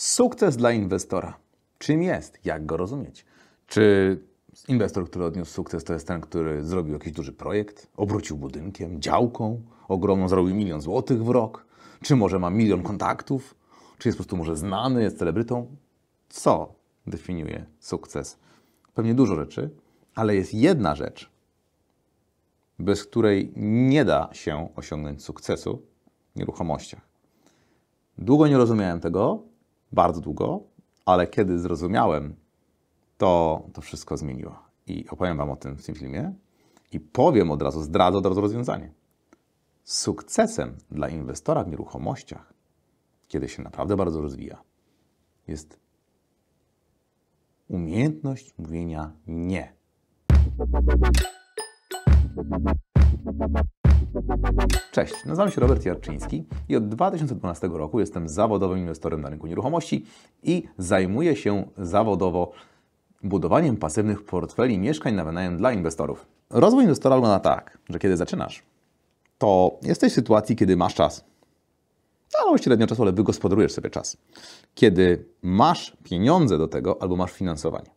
Sukces dla inwestora. Czym jest? Jak go rozumieć? Czy inwestor, który odniósł sukces, to jest ten, który zrobił jakiś duży projekt, obrócił budynkiem, działką, ogromną, zrobił milion złotych w rok? Czy może ma milion kontaktów? Czy jest po prostu może znany, jest celebrytą? Co definiuje sukces? Pewnie dużo rzeczy, ale jest jedna rzecz, bez której nie da się osiągnąć sukcesu w nieruchomościach. Długo nie rozumiałem tego, bardzo długo, ale kiedy zrozumiałem, to to wszystko zmieniło. I opowiem Wam o tym w tym filmie i powiem od razu, zdradzę od razu rozwiązanie. Sukcesem dla inwestora w nieruchomościach, kiedy się naprawdę bardzo rozwija, jest umiejętność mówienia nie. Cześć, nazywam się Robert Jarczyński i od 2012 roku jestem zawodowym inwestorem na rynku nieruchomości i zajmuję się zawodowo budowaniem pasywnych portfeli mieszkań na wynajem dla inwestorów. Rozwój inwestora wygląda tak, że kiedy zaczynasz, to jesteś w sytuacji, kiedy masz czas. Albo średnio czasu, ale wygospodarujesz sobie czas. Kiedy masz pieniądze do tego, albo masz finansowanie.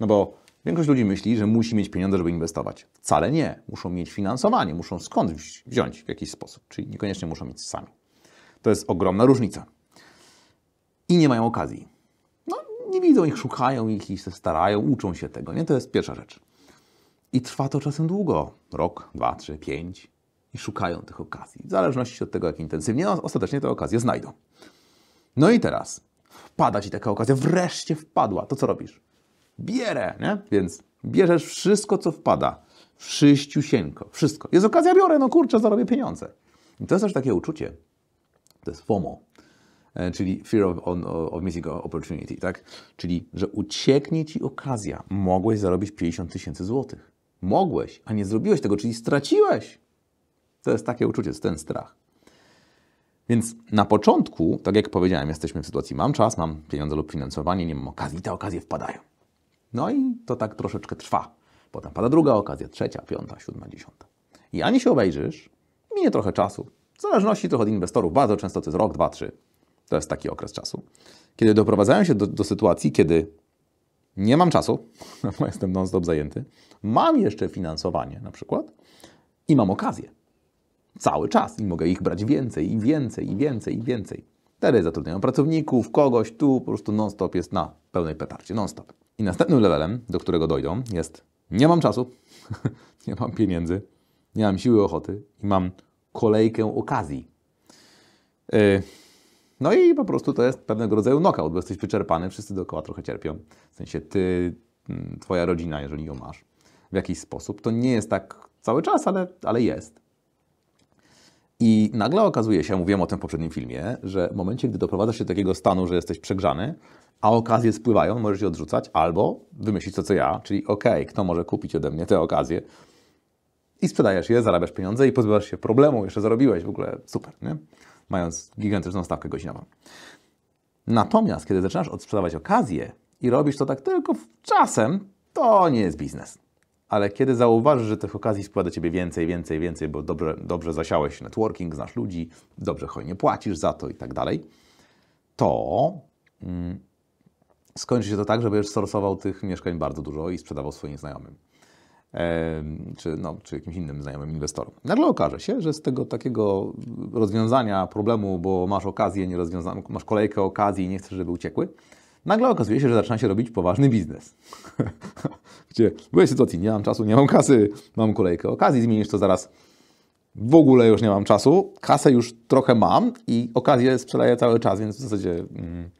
No bo Większość ludzi myśli, że musi mieć pieniądze, żeby inwestować. Wcale nie. Muszą mieć finansowanie, muszą skądś wziąć w jakiś sposób, czyli niekoniecznie muszą mieć sami. To jest ogromna różnica. I nie mają okazji. No, nie widzą ich, szukają ich i się starają, uczą się tego. Nie? To jest pierwsza rzecz. I trwa to czasem długo. Rok, dwa, trzy, pięć. I szukają tych okazji. W zależności od tego, jak intensywnie, no, ostatecznie te okazje znajdą. No i teraz wpada Ci taka okazja, wreszcie wpadła. To co robisz? Bierę, nie? Więc bierzesz wszystko, co wpada. Wszyściusieńko, wszystko. Jest okazja, biorę, no kurczę, zarobię pieniądze. I to jest też takie uczucie, to jest FOMO, e, czyli Fear of, of Missing Opportunity, tak? Czyli, że ucieknie Ci okazja. Mogłeś zarobić 50 tysięcy złotych. Mogłeś, a nie zrobiłeś tego, czyli straciłeś. To jest takie uczucie, jest ten strach. Więc na początku, tak jak powiedziałem, jesteśmy w sytuacji, mam czas, mam pieniądze lub finansowanie, nie mam okazji, te okazje wpadają. No i to tak troszeczkę trwa. Potem pada druga okazja, trzecia, piąta, siódma, dziesiąta. I ani się obejrzysz, minie trochę czasu. W zależności trochę od inwestorów, bardzo często to jest rok, dwa, trzy. To jest taki okres czasu. Kiedy doprowadzają się do, do sytuacji, kiedy nie mam czasu, bo jestem non-stop zajęty, mam jeszcze finansowanie na przykład i mam okazję. Cały czas i mogę ich brać więcej i więcej i więcej i więcej. Wtedy zatrudniają pracowników, kogoś, tu po prostu non-stop jest na pełnej petarcie, non-stop. I następnym levelem, do którego dojdą, jest nie mam czasu, nie mam pieniędzy, nie mam siły ochoty i mam kolejkę okazji. Yy, no i po prostu to jest pewnego rodzaju knockout, bo jesteś wyczerpany, wszyscy dookoła trochę cierpią. W sensie ty, mm, twoja rodzina, jeżeli ją masz, w jakiś sposób. To nie jest tak cały czas, ale, ale jest. I nagle okazuje się, mówiłem o tym w poprzednim filmie, że w momencie, gdy doprowadzasz się do takiego stanu, że jesteś przegrzany, a okazje spływają, możesz je odrzucać, albo wymyślić to, co ja, czyli ok, kto może kupić ode mnie te okazje i sprzedajesz je, zarabiasz pieniądze i pozbywasz się problemu, jeszcze zarobiłeś w ogóle, super, nie? mając gigantyczną stawkę godzinową. Natomiast, kiedy zaczynasz odsprzedawać okazje i robisz to tak tylko czasem, to nie jest biznes. Ale kiedy zauważysz, że tych okazji spływa do Ciebie więcej, więcej, więcej, bo dobrze, dobrze zasiałeś networking, znasz ludzi, dobrze hojnie płacisz za to i tak dalej, to mm, skończy się to tak, że będziesz sorsował tych mieszkań bardzo dużo i sprzedawał swoim znajomym. czy, no, czy jakimś innym znajomym inwestorom. Nagle okaże się, że z tego takiego rozwiązania problemu, bo masz okazję, nie rozwiąza- masz kolejkę okazji i nie chcesz, żeby uciekły, nagle okazuje się, że zaczyna się robić poważny biznes. Gdzie w sytuacji, nie mam czasu, nie mam kasy, mam kolejkę okazji, zmienisz to zaraz w ogóle już nie mam czasu, kasę już trochę mam i okazję sprzedaję cały czas, więc w zasadzie mm,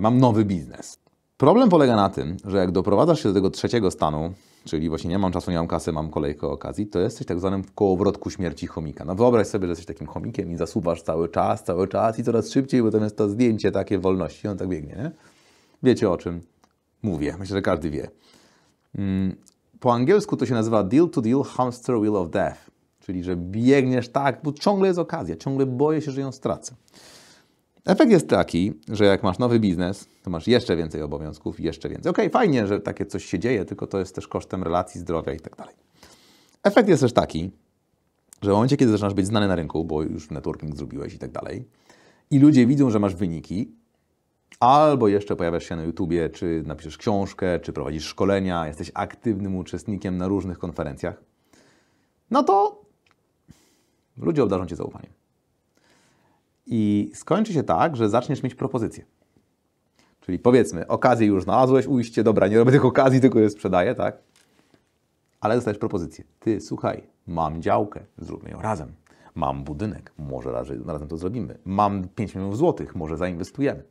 mam nowy biznes. Problem polega na tym, że jak doprowadzasz się do tego trzeciego stanu, czyli właśnie nie mam czasu, nie mam kasy, mam kolejkę okazji, to jesteś tak zwanym w kołowrotku śmierci chomika. No wyobraź sobie, że jesteś takim chomikiem i zasuwasz cały czas, cały czas i coraz szybciej, bo to jest to zdjęcie takie wolności, on tak biegnie, nie? Wiecie o czym mówię, myślę, że każdy wie. Mm, po angielsku to się nazywa deal to deal hamster wheel of death, czyli że biegniesz tak, bo ciągle jest okazja, ciągle boję się, że ją stracę. Efekt jest taki, że jak masz nowy biznes, to masz jeszcze więcej obowiązków, jeszcze więcej. Okej, okay, fajnie, że takie coś się dzieje, tylko to jest też kosztem relacji, zdrowia i tak dalej. Efekt jest też taki, że w momencie, kiedy zaczynasz być znany na rynku, bo już networking zrobiłeś i tak dalej, i ludzie widzą, że masz wyniki, albo jeszcze pojawiasz się na YouTubie, czy napiszesz książkę, czy prowadzisz szkolenia, jesteś aktywnym uczestnikiem na różnych konferencjach, no to ludzie obdarzą Cię zaufaniem. I skończy się tak, że zaczniesz mieć propozycje. Czyli powiedzmy, okazję już znalazłeś, ujście, dobra, nie robię tych okazji, tylko je sprzedaję, tak? Ale dostajesz propozycję. Ty, słuchaj, mam działkę, zróbmy ją razem. Mam budynek, może razem, razem to zrobimy. Mam 5 milionów złotych, może zainwestujemy.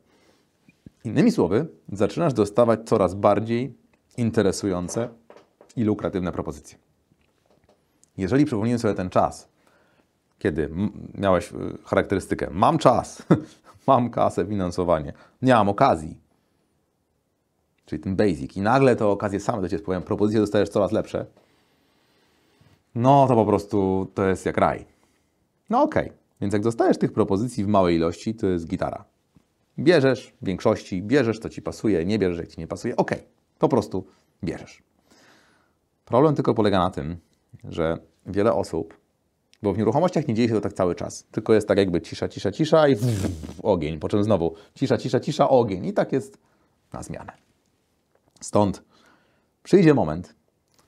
Innymi słowy, zaczynasz dostawać coraz bardziej interesujące i lukratywne propozycje. Jeżeli przypomnimy sobie ten czas, kiedy miałeś y, charakterystykę, mam czas, mam kasę, finansowanie, nie mam okazji, czyli ten basic, i nagle te okazje same do Ciebie spływają, propozycje dostajesz coraz lepsze, no to po prostu to jest jak raj. No okej, okay. więc jak dostajesz tych propozycji w małej ilości, to jest gitara. Bierzesz w większości, bierzesz co Ci pasuje, nie bierzesz jak Ci nie pasuje, okej, okay. po prostu bierzesz. Problem tylko polega na tym, że wiele osób, bo w nieruchomościach nie dzieje się to tak cały czas, tylko jest tak jakby cisza, cisza, cisza i ogień, po czym znowu cisza, cisza, cisza, ogień. I tak jest na zmianę. Stąd przyjdzie moment,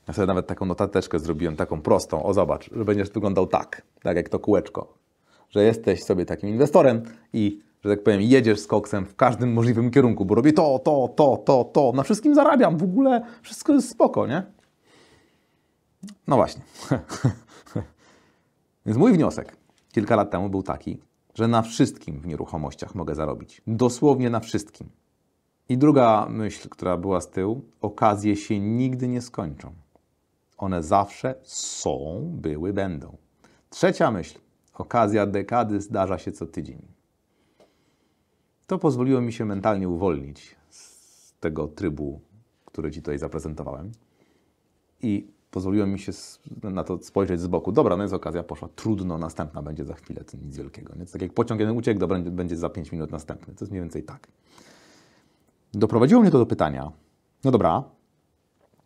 ja sobie nawet taką notateczkę zrobiłem, taką prostą, o zobacz, że będziesz wyglądał tak, tak jak to kółeczko, że jesteś sobie takim inwestorem i, że tak powiem, jedziesz z koksem w każdym możliwym kierunku, bo robię to, to, to, to, to, na wszystkim zarabiam, w ogóle wszystko jest spoko, nie? No właśnie. Więc mój wniosek kilka lat temu był taki, że na wszystkim w nieruchomościach mogę zarobić. Dosłownie na wszystkim. I druga myśl, która była z tyłu, okazje się nigdy nie skończą. One zawsze są, były, będą. Trzecia myśl. Okazja dekady zdarza się co tydzień. To pozwoliło mi się mentalnie uwolnić z tego trybu, który Ci tutaj zaprezentowałem. I pozwoliło mi się na to spojrzeć z boku. Dobra, no jest okazja, poszła. Trudno, następna będzie za chwilę, to nic wielkiego. Więc tak jak pociąg jeden uciekł, dobra, będzie za 5 minut następny. To jest mniej więcej tak. Doprowadziło mnie to do pytania, no dobra,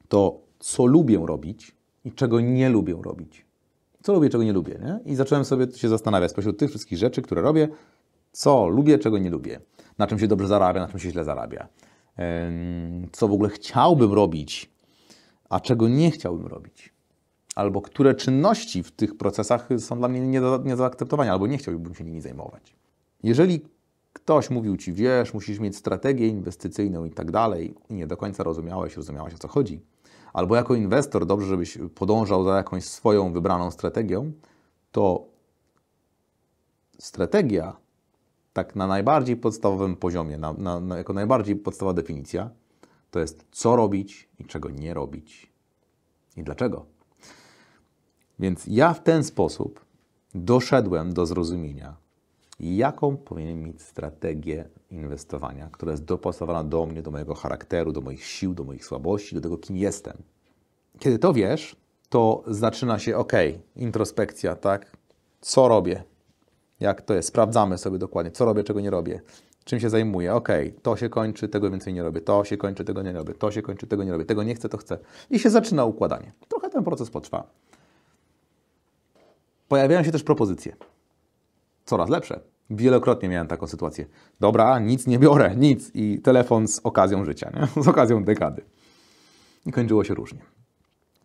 to co lubię robić i czego nie lubię robić. Co lubię, czego nie lubię. Nie? I zacząłem sobie się zastanawiać spośród tych wszystkich rzeczy, które robię, co lubię, czego nie lubię. Na czym się dobrze zarabia, na czym się źle zarabia. Co w ogóle chciałbym robić, a czego nie chciałbym robić. Albo które czynności w tych procesach są dla mnie nie do, nie do albo nie chciałbym się nimi zajmować. Jeżeli ktoś mówił ci, wiesz, musisz mieć strategię inwestycyjną i tak dalej, i nie do końca rozumiałeś, rozumiałaś o co chodzi, albo jako inwestor dobrze, żebyś podążał za jakąś swoją wybraną strategią, to strategia, tak na najbardziej podstawowym poziomie, na, na, na, jako najbardziej podstawowa definicja, to jest co robić i czego nie robić. I dlaczego? Więc ja w ten sposób doszedłem do zrozumienia, jaką powinien mieć strategię inwestowania, która jest dopasowana do mnie, do mojego charakteru, do moich sił, do moich słabości, do tego, kim jestem. Kiedy to wiesz, to zaczyna się, ok, introspekcja, tak? Co robię? Jak to jest? Sprawdzamy sobie dokładnie, co robię, czego nie robię. Czym się zajmuję? Ok, to się kończy, tego więcej nie robię. To się kończy, tego nie robię. To się kończy, tego nie robię. Tego nie chcę, to chcę. I się zaczyna układanie. Trochę ten proces potrwa. Pojawiają się też propozycje. Coraz lepsze. Wielokrotnie miałem taką sytuację. Dobra, nic nie biorę, nic. I telefon z okazją życia, nie? z okazją dekady. I kończyło się różnie.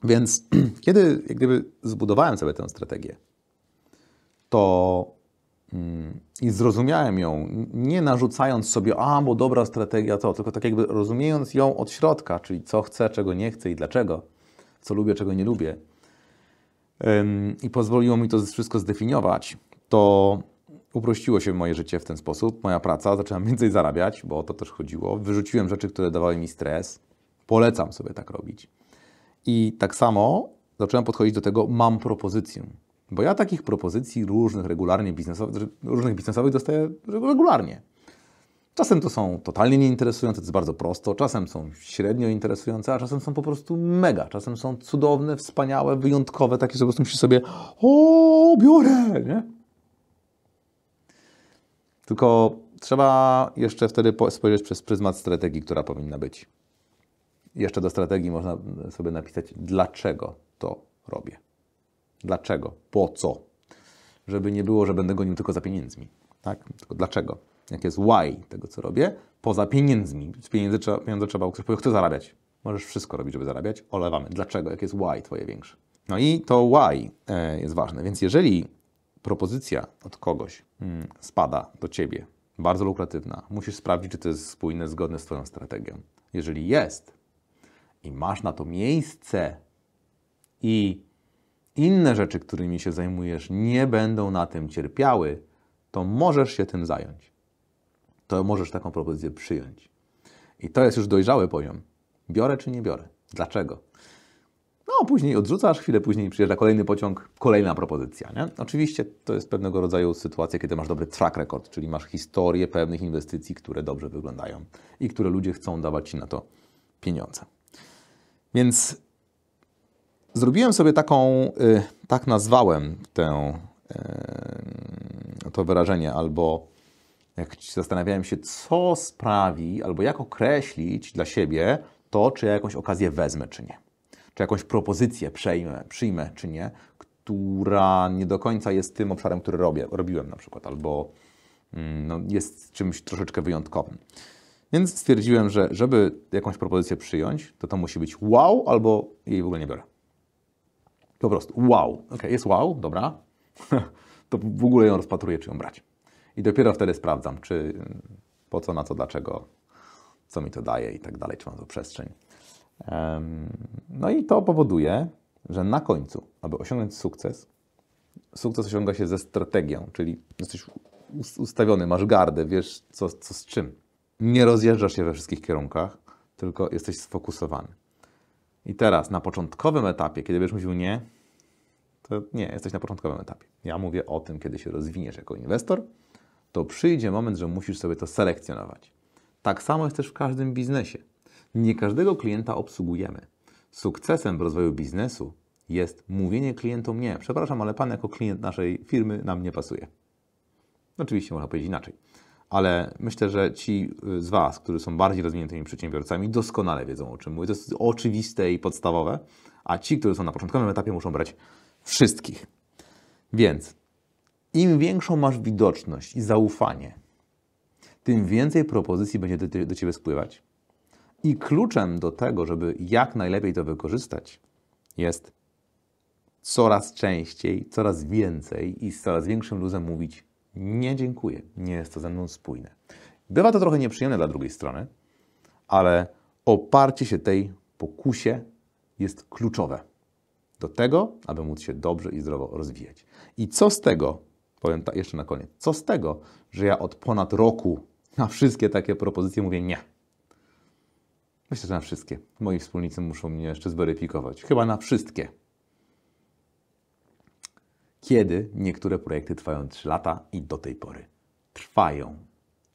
Więc kiedy jak gdyby zbudowałem sobie tę strategię, to i zrozumiałem ją, nie narzucając sobie, a bo dobra strategia to, tylko tak jakby rozumiejąc ją od środka, czyli co chcę, czego nie chcę i dlaczego, co lubię, czego nie lubię. I pozwoliło mi to wszystko zdefiniować, to uprościło się moje życie w ten sposób, moja praca, zacząłem więcej zarabiać, bo o to też chodziło. Wyrzuciłem rzeczy, które dawały mi stres. Polecam sobie tak robić. I tak samo zacząłem podchodzić do tego, mam propozycję. Bo ja takich propozycji różnych, regularnie biznesowych, różnych biznesowych dostaję regularnie. Czasem to są totalnie nieinteresujące, to jest bardzo prosto, czasem są średnio interesujące, a czasem są po prostu mega, czasem są cudowne, wspaniałe, wyjątkowe, takie, że po prostu myślisz sobie, o, biorę, nie? Tylko trzeba jeszcze wtedy spojrzeć przez pryzmat strategii, która powinna być. Jeszcze do strategii można sobie napisać, dlaczego to robię. Dlaczego? Po co? Żeby nie było, że będę gonił tylko za pieniędzmi. Tak? Tylko dlaczego? jakie jest why tego, co robię, poza pieniędzmi. Z pieniędzy trzeba, pieniądze trzeba, powie, chcę zarabiać. Możesz wszystko robić, żeby zarabiać. Olewamy. Dlaczego? Jakie jest why twoje większe? No i to why e, jest ważne. Więc jeżeli propozycja od kogoś mm, spada do ciebie, bardzo lukratywna, musisz sprawdzić, czy to jest spójne, zgodne z twoją strategią. Jeżeli jest i masz na to miejsce i inne rzeczy, którymi się zajmujesz, nie będą na tym cierpiały, to możesz się tym zająć. To możesz taką propozycję przyjąć. I to jest już dojrzały poziom. Biorę czy nie biorę? Dlaczego? No, później odrzucasz, chwilę później przyjeżdża kolejny pociąg, kolejna propozycja. Nie? Oczywiście to jest pewnego rodzaju sytuacja, kiedy masz dobry track record, czyli masz historię pewnych inwestycji, które dobrze wyglądają i które ludzie chcą dawać ci na to pieniądze. Więc zrobiłem sobie taką, y, tak nazwałem tę, y, to wyrażenie, albo jak zastanawiałem się, co sprawi, albo jak określić dla siebie to, czy ja jakąś okazję wezmę, czy nie. Czy jakąś propozycję przejmę, przyjmę, czy nie, która nie do końca jest tym obszarem, który robię, robiłem na przykład, albo mm, no, jest czymś troszeczkę wyjątkowym. Więc stwierdziłem, że żeby jakąś propozycję przyjąć, to to musi być wow, albo jej w ogóle nie biorę. Po prostu wow. Ok, jest wow, dobra. to w ogóle ją rozpatruję, czy ją brać. I dopiero wtedy sprawdzam, czy po co, na co, dlaczego, co mi to daje i tak dalej, czy mam tu przestrzeń. No i to powoduje, że na końcu, aby osiągnąć sukces, sukces osiąga się ze strategią, czyli jesteś ustawiony, masz gardę, wiesz co, co z czym. Nie rozjeżdżasz się we wszystkich kierunkach, tylko jesteś sfokusowany. I teraz na początkowym etapie, kiedy będziesz mówił nie, to nie, jesteś na początkowym etapie. Ja mówię o tym, kiedy się rozwiniesz jako inwestor, to przyjdzie moment, że musisz sobie to selekcjonować. Tak samo jest też w każdym biznesie. Nie każdego klienta obsługujemy. Sukcesem w rozwoju biznesu jest mówienie klientom nie. Przepraszam, ale pan jako klient naszej firmy nam nie pasuje. Oczywiście można powiedzieć inaczej. Ale myślę, że ci z Was, którzy są bardziej rozwiniętymi przedsiębiorcami, doskonale wiedzą o czym mówię. To jest oczywiste i podstawowe, a ci, którzy są na początkowym etapie, muszą brać wszystkich. Więc im większą masz widoczność i zaufanie, tym więcej propozycji będzie do, do Ciebie spływać. I kluczem do tego, żeby jak najlepiej to wykorzystać, jest coraz częściej, coraz więcej i z coraz większym luzem mówić nie dziękuję, nie jest to ze mną spójne. Bywa to trochę nieprzyjemne dla drugiej strony, ale oparcie się tej pokusie jest kluczowe do tego, aby móc się dobrze i zdrowo rozwijać. I co z tego, powiem jeszcze na koniec, co z tego, że ja od ponad roku na wszystkie takie propozycje mówię nie. Myślę, że na wszystkie. Moi wspólnicy muszą mnie jeszcze zweryfikować. Chyba na wszystkie. Kiedy niektóre projekty trwają 3 lata i do tej pory trwają.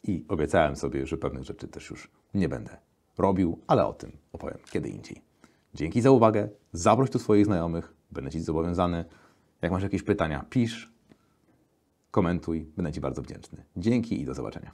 I obiecałem sobie, że pewnych rzeczy też już nie będę robił, ale o tym opowiem kiedy indziej. Dzięki za uwagę. Zaproś tu swoich znajomych. Będę Ci zobowiązany. Jak masz jakieś pytania, pisz, komentuj. Będę Ci bardzo wdzięczny. Dzięki i do zobaczenia.